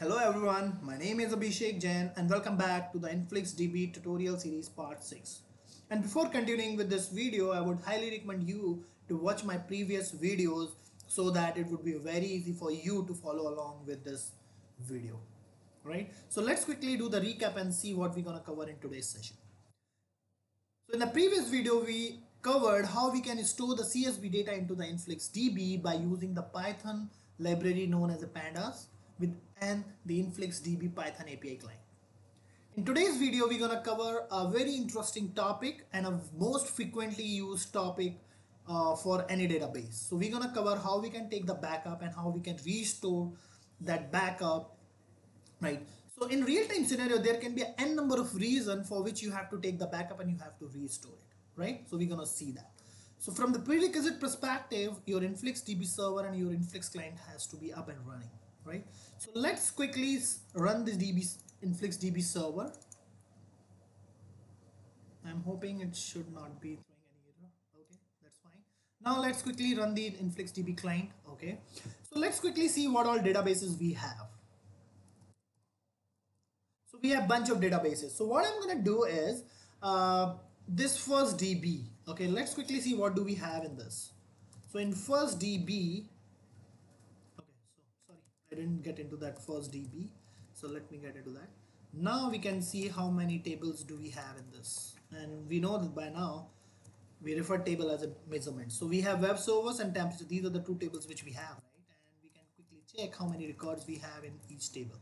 Hello everyone, my name is Abhishek Jain and welcome back to the InfluxDB tutorial series part 6. And before continuing with this video, I would highly recommend you to watch my previous videos so that it would be very easy for you to follow along with this video. Right? So let's quickly do the recap and see what we're gonna cover in today's session. So in the previous video, we covered how we can store the CSV data into the InfluxDB by using the Python library known as the pandas with and the InfluxDB Python API client. In today's video, we're gonna cover a very interesting topic and a most frequently used topic uh, for any database. So we're gonna cover how we can take the backup and how we can restore that backup, right? So in real-time scenario, there can be n number of reasons for which you have to take the backup and you have to restore it, right? So we're gonna see that. So from the prerequisite perspective, your InfluxDB server and your Influx client has to be up and running, right? So let's quickly run this DB InfluxDB server. I'm hoping it should not be throwing any error. Okay, that's fine. Now let's quickly run the InfluxDB client. Okay, so let's quickly see what all databases we have. So we have bunch of databases. So what I'm gonna do is uh, this first DB. Okay, let's quickly see what do we have in this. So in first DB, I didn't get into that first DB. So let me get into that. Now we can see how many tables do we have in this. And we know that by now we refer table as a measurement. So we have web servers and temperature. These are the two tables which we have, right? And we can quickly check how many records we have in each table.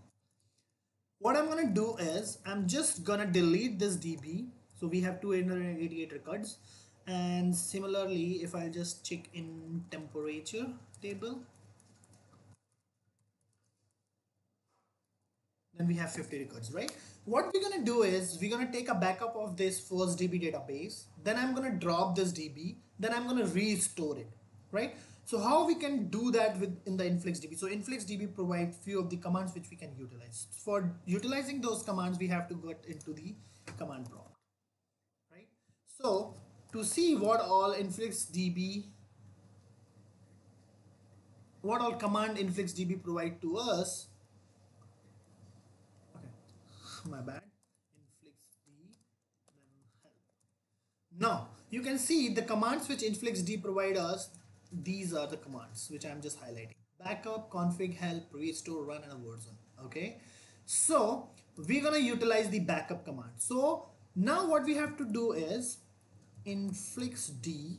What I'm gonna do is I'm just gonna delete this DB. So we have 288 records. And similarly, if I just check in temperature table, we have 50 records, right? What we're gonna do is we're gonna take a backup of this first DB database, then I'm gonna drop this DB, then I'm gonna restore it, right? So how we can do that with in the InfluxDB? So InfluxDB provides few of the commands which we can utilize. For utilizing those commands, we have to get into the command prompt, right? So to see what all InfluxDB, what all command InfluxDB provide to us, my bad influxd then help. Now you can see the commands which influxd provide us these are the commands which i'm just highlighting. Backup config help restore run and a word zone okay? So we're gonna utilize the backup command. So now what we have to do is influxd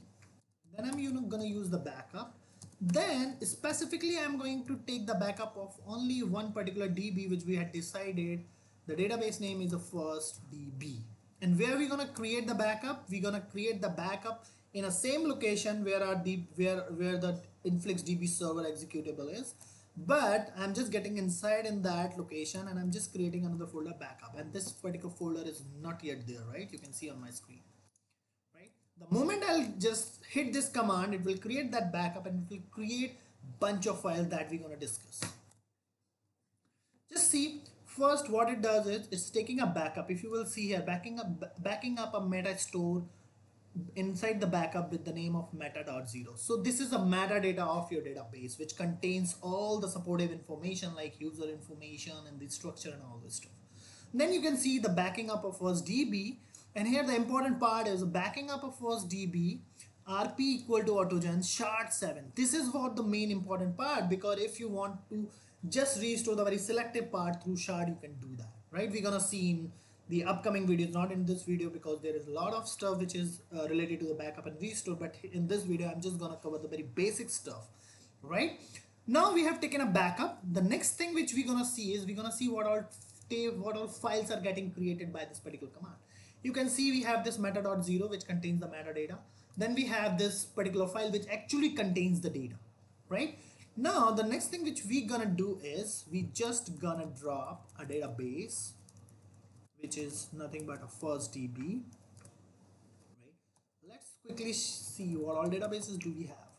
then i'm you know, gonna use the backup. Then specifically i'm going to take the backup of only one particular db which we had decided the database name is the first DB. And where we're gonna create the backup? We're gonna create the backup in a same location where our deep where where the InfluxDB server executable is. But I'm just getting inside in that location and I'm just creating another folder backup. And this particular folder is not yet there, right? You can see on my screen. Right? The moment I'll just hit this command, it will create that backup and it will create bunch of files that we're gonna discuss. Just see first what it does is it's taking a backup. If you will see here backing up backing up a meta store inside the backup with the name of meta.0 so this is the metadata of your database which contains all the supportive information like user information and the structure and all this stuff. Then you can see the backing up of first db and here the important part is backing up of first db rp equal to autogen shard 7 this is what the main important part because if you want to just restore the very selective part through shard you can do that right? We're gonna see in the upcoming videos not in this video because there is a lot of stuff which is uh, related to the backup and restore but in this video i'm just gonna cover the very basic stuff right? Now we have taken a backup. The next thing which we're gonna see is we're gonna see what all what all files are getting created by this particular command. You can see we have this meta.0 which contains the metadata then we have this particular file which actually contains the data right? Now the next thing which we gonna do is we just gonna drop a database which is nothing but a first DB right? Let's quickly see what all databases do we have.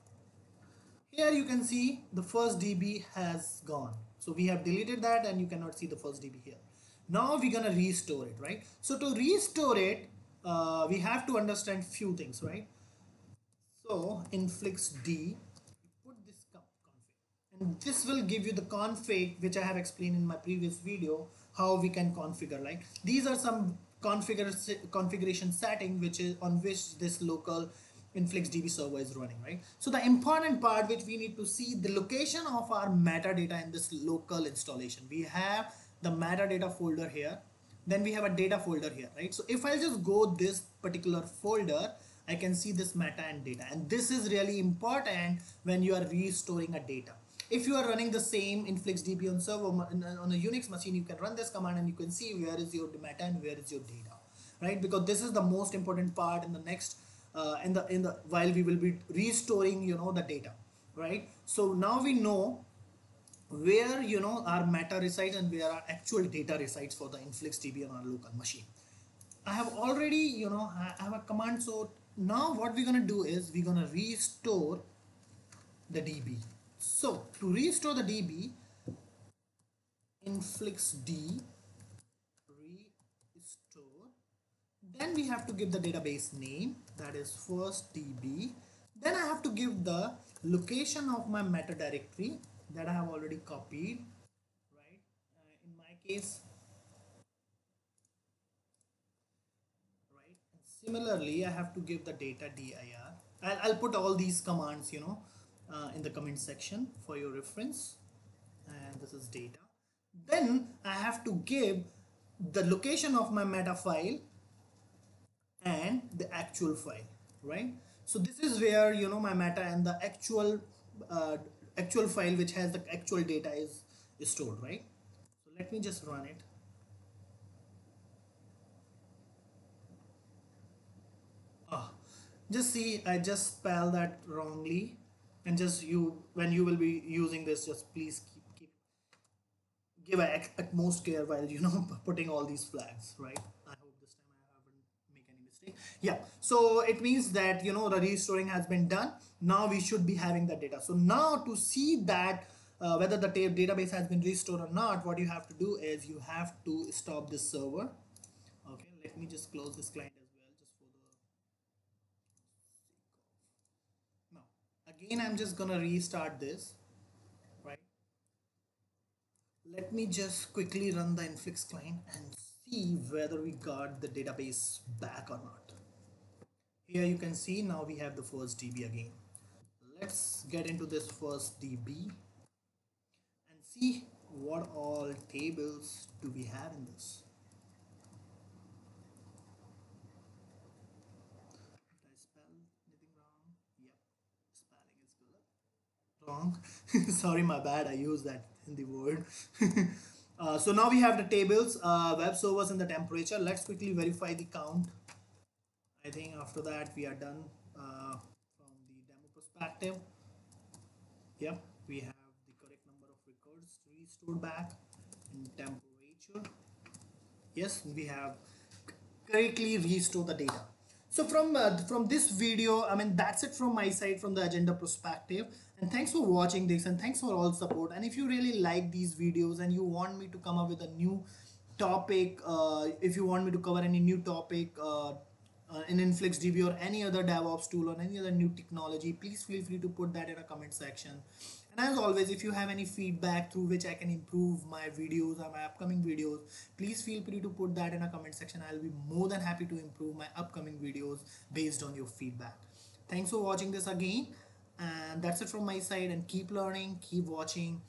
Here you can see the first DB has gone. So we have deleted that and you cannot see the first DB here. Now we're gonna restore it right? So to restore it uh, we have to understand few things right so influx D put this config and this will give you the config which I have explained in my previous video how we can configure like these are some configure configuration setting which is on which this local InfluxDB server is running, right? So the important part which we need to see the location of our metadata in this local installation. We have the metadata folder here, then we have a data folder here, right? So if I just go this particular folder, I can see this meta and data. And this is really important when you are restoring a data. If you are running the same InfluxDB on server on a Unix machine, you can run this command and you can see where is your meta and where is your data, right? Because this is the most important part in the next uh, in the in the while we will be restoring you know the data right so now we know where you know our meta resides and where our actual data resides for the influxdb on our local machine i have already you know i have a command so now what we're going to do is we're going to restore the db so to restore the db influxd then we have to give the database name that is first db then I have to give the location of my meta directory that I have already copied right? Uh, in my case right and similarly I have to give the data dir I'll, I'll put all these commands you know uh, in the comment section for your reference. And this is data. Then I have to give the location of my meta file and the actual file right? So this is where you know my meta and the actual uh, actual file which has the actual data is, is stored right? So let me just run it just see I just spell that wrongly and just you when you will be using this just please keep, keep give utmost care while you know putting all these flags right? I hope this time I haven't make any mistake. Yeah so it means that you know the restoring has been done. Now we should be having the data. So now to see that uh, whether the database has been restored or not what you have to do is you have to stop this server. Okay let me just close this client as well just for the now again i'm just gonna restart this right? Let me just quickly run the influx client and see whether we got the database back or not. Here you can see now we have the first db again. Let's get into this first db and see what all tables do we have in this did I spell anything wrong yep spelling is good wrong sorry my bad I use that in the word uh, so now we have the tables uh, web servers and the temperature let's quickly verify the count I think after that we are done uh, from the demo perspective. Yep, we have the correct number of records restored back in temperature. Yes, we have correctly restored the data. So from uh, from this video, I mean that's it from my side from the agenda perspective. And thanks for watching this and thanks for all support. And if you really like these videos and you want me to come up with a new topic, uh, if you want me to cover any new topic, uh, uh, in InfluxDB or any other DevOps tool or any other new technology, please feel free to put that in a comment section. As always, if you have any feedback through which I can improve my videos or my upcoming videos, please feel free to put that in a comment section. I'll be more than happy to improve my upcoming videos based on your feedback. Thanks for watching this again. And that's it from my side and keep learning, keep watching